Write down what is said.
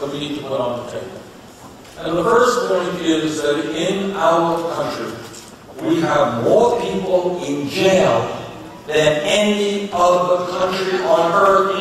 that we need to put on the table. And the first point is that in our country, we have more people in jail than any other country on earth.